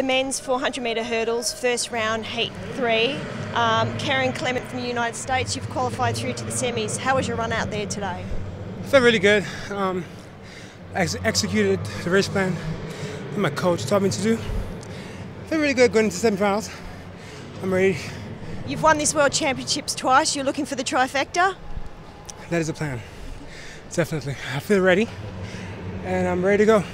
the men's 400 metre hurdles, first round, heat three. Um, Kerron Clement from the United States, you've qualified through to the semis. How was your run out there today? I felt really good. Um, ex- executed the race plan that my coach taught me to do. I feel really good going into semifinals. I'm ready. You've won this World Championships twice. You're looking for the trifecta? That is a plan. Definitely. I feel ready and I'm ready to go.